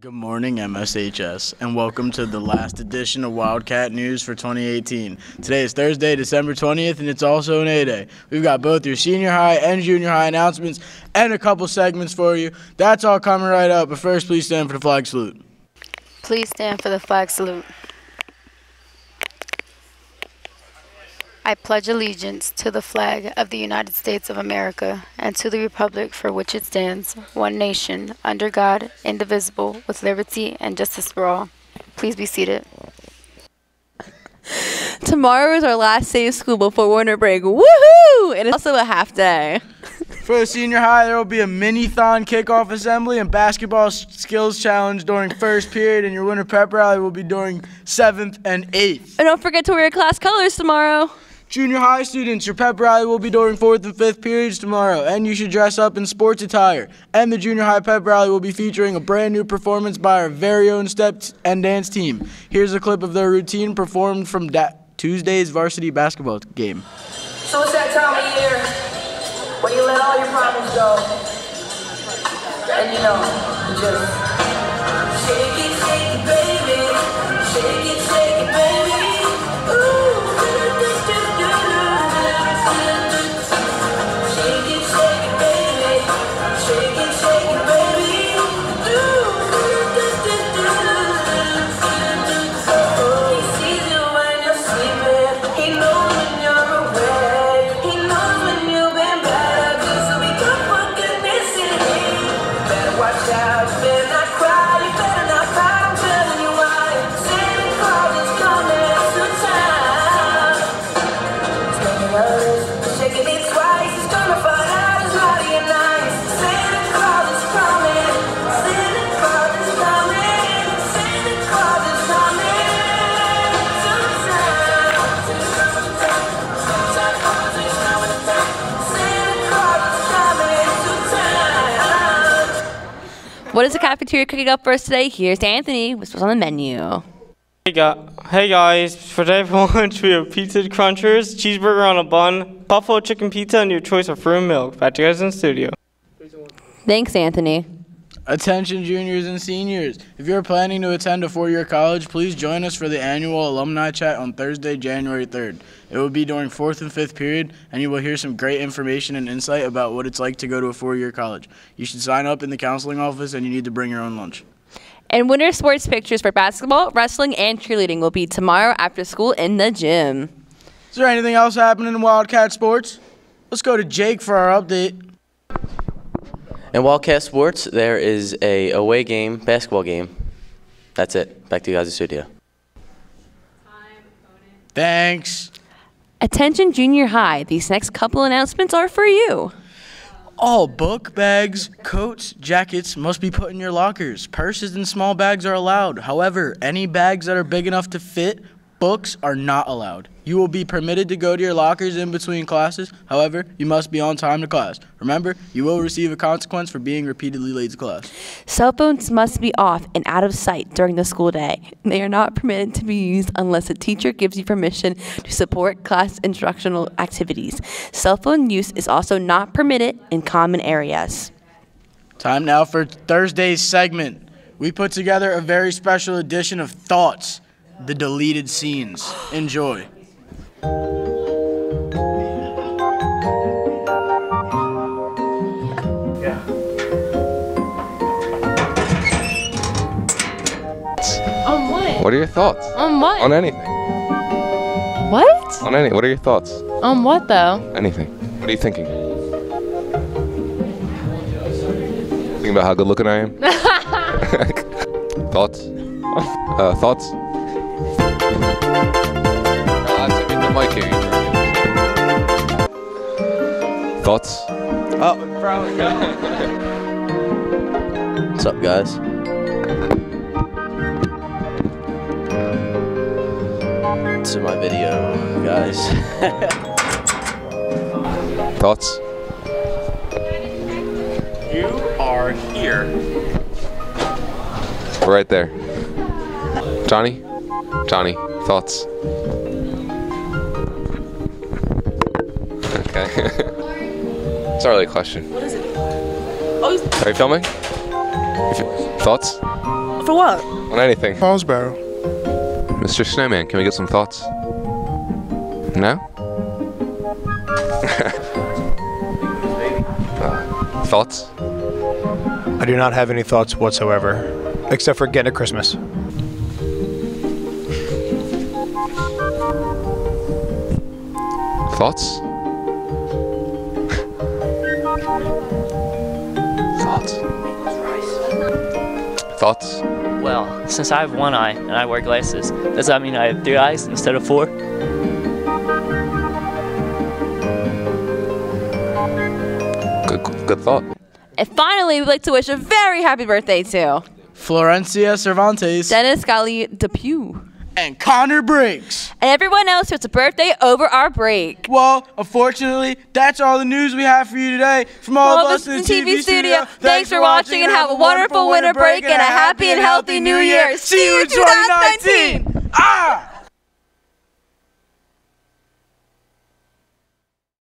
Good morning, MSHS, and welcome to the last edition of Wildcat News for 2018. Today is Thursday, December 20th, and it's also an A Day. We've got both your senior high and junior high announcements and a couple segments for you. That's all coming right up, but first, please stand for the flag salute. Please stand for the flag salute. I pledge allegiance to the flag of the United States of America and to the republic for which it stands, one nation, under God, indivisible, with liberty and justice for all. Please be seated. Tomorrow is our last day of school before winter break. Woohoo! And it's also a half day. For the senior high, there will be a mini-thon kickoff assembly and basketball skills challenge during first period, and your winter pep rally will be during seventh and eighth. And don't forget to wear your class colors tomorrow. Junior high students, your pep rally will be during fourth and fifth periods tomorrow, and you should dress up in sports attire. And the junior high pep rally will be featuring a brand new performance by our very own step and dance team. Here's a clip of their routine performed from da- Tuesday's varsity basketball game. So it's that time of year when you let all your problems go. And you know, just shake it, shake it, baby. Shake it, shake it, baby. Watch out. What is the cafeteria cooking up for us today? Here's Anthony with what's on the menu. Hey, gu- hey guys, for today for lunch we have pizza crunchers, cheeseburger on a bun, buffalo chicken pizza, and your choice of fruit and milk. Back to you guys in the studio. Thanks, Anthony. Attention juniors and seniors. If you're planning to attend a four-year college, please join us for the annual alumni chat on Thursday, January 3rd. It will be during fourth and fifth period, and you will hear some great information and insight about what it's like to go to a four-year college. You should sign up in the counseling office, and you need to bring your own lunch. And winter sports pictures for basketball, wrestling, and cheerleading will be tomorrow after school in the gym. Is there anything else happening in Wildcat sports? Let's go to Jake for our update. In Wildcat Sports, there is a away game, basketball game. That's it. Back to you guys in studio. Thanks. Attention junior high, these next couple announcements are for you. All book bags, coats, jackets must be put in your lockers. Purses and small bags are allowed. However, any bags that are big enough to fit books are not allowed. You will be permitted to go to your lockers in between classes. However, you must be on time to class. Remember, you will receive a consequence for being repeatedly late to class. Cell phones must be off and out of sight during the school day. They are not permitted to be used unless a teacher gives you permission to support class instructional activities. Cell phone use is also not permitted in common areas. Time now for Thursday's segment. We put together a very special edition of Thoughts, the deleted scenes. Enjoy. On what? What are your thoughts On what? on anything? what? On any? What are your thoughts? On what though? Anything? What are you thinking? Thinking about how good looking I am. thoughts? Uh, thoughts? Uh, that's it, the mic here, you Thoughts? What's up, guys? To my video, guys. Thoughts? You are here. Right there. Johnny? Johnny, thoughts? Okay. it's not really a question. What is it? Oh, Are you filming? You Thoughts? for what? On anything. Fallsboro. Mr. Snowman, can we get some thoughts? No? Uh, thoughts? I do not have any thoughts whatsoever, except for getting a Christmas. Thoughts? Thoughts? Thoughts? Well, since I have one eye and I wear glasses, does that mean I have three eyes instead of four? Good, good thought. And finally, we'd like to wish a very happy birthday to Florencia Cervantes. Dennis Gali Depew. And Connor Briggs. And everyone else who has a birthday over our break. Well, unfortunately, that's all the news we have for you today. From all Well, of us in the TV, studio, thanks for watching and have a wonderful winter break and a happy and healthy new year. See you in 2019. Ah!